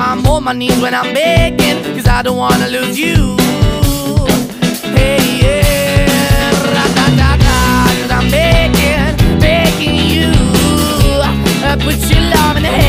I'm on my knees when I'm begging, cause I don't wanna lose you. Hey, yeah, ra da da da, cause I'm begging, begging you. Put your love in the